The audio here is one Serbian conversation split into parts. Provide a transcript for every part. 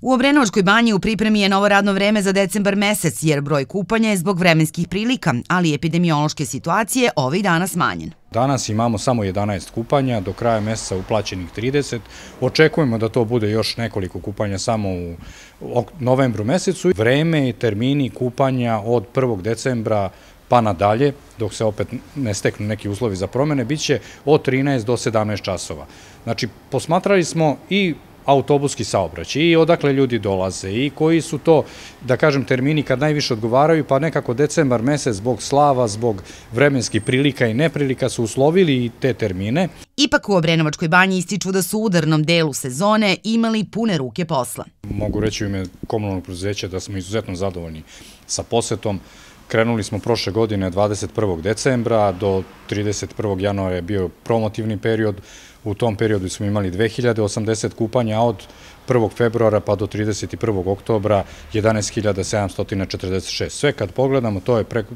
U Obrenovačkoj banji u pripremi je novo radno vreme za decembar mesec, jer broj kupanja je zbog vremenskih prilika, ali epidemiološke situacije ovih dana smanjen. Danas imamo samo 11 kupanja, do kraja meseca uplaćenih 30. Očekujemo da to bude još nekoliko kupanja samo u novembru mesecu. Vreme i termini kupanja od 1. decembra pa nadalje, dok se opet ne steknu neki uslovi za promene, bit će od 13 do 17 časova. Znači, posmatrali smo i autobuski saobraćaj i odakle ljudi dolaze i koji su to, da kažem, termini kad najviše odgovaraju, pa nekako decembar mesec zbog slava, zbog vremenskih prilika i neprilika su uslovili i te termine. Ipak u Obrenovačkoj banji ističu da su u udarnom delu sezone imali pune ruke posla. Mogu reći u ime komunalnog preduzeća da smo izuzetno zadovoljni sa posetom. Krenuli smo prošle godine 21. decembra, do 31. januara je bio promotivni period, u tom periodu smo imali 2080 kupanja, a od 1. februara pa do 31. oktobra 11.746. Sve kad pogledamo, to je preko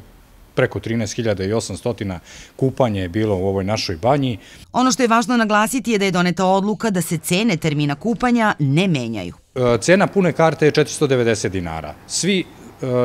preko 13.800 kupanja je bilo u ovoj našoj banji. Ono što je važno naglasiti je da je doneta odluka da se cene termina kupanja ne menjaju. E, cena pune karte je 490 dinara. Svi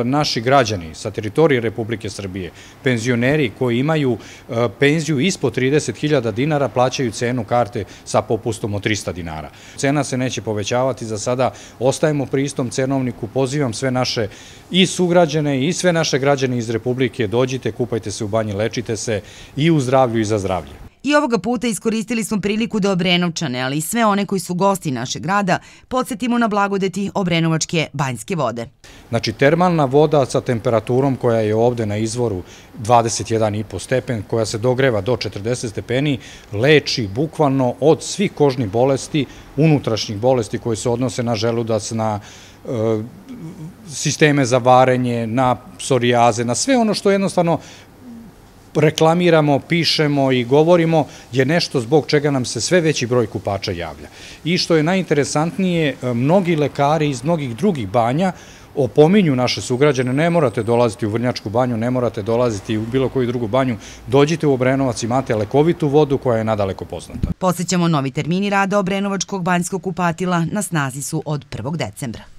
naši građani sa teritorije Republike Srbije, penzioneri koji imaju e, penziju ispod 30.000 dinara, plaćaju cenu karte sa popustom od 300 dinara. Cena se neće povećavati, za sada ostajemo pri istom cenovniku, pozivam sve naše i sugrađane i sve naše građane iz Republike, dođite, kupajte se u banji, lečite se i u zdravlju i za zdravlje. I ovoga puta iskoristili smo priliku da Obrenovčane, ali i sve one koji su gosti našeg grada, podsjetimo na blagodeti Obrenovačke banjske vode. Znači, termalna voda sa temperaturom koja je ovde na izvoru 21,5 stepen, koja se dogreva do 40 stepeni, leči bukvalno od svih kožnih bolesti, unutrašnjih bolesti koje se odnose na želudac, na e, sisteme za varenje, na psorijaze, na sve ono što jednostavno reklamiramo, pišemo i govorimo je nešto zbog čega nam se sve veći broj kupača javlja. I što je najinteresantnije, e, mnogi lekari iz mnogih drugih banja opominju naše sugrađane, ne morate dolaziti u Vrnjačku banju, ne morate dolaziti u bilo koju drugu banju, dođite u Obrenovac, imate lekovitu vodu koja je nadaleko poznata. Posjećamo novi termini rada Obrenovačkog banjskog kupatila, na snazi su od 1. decembra.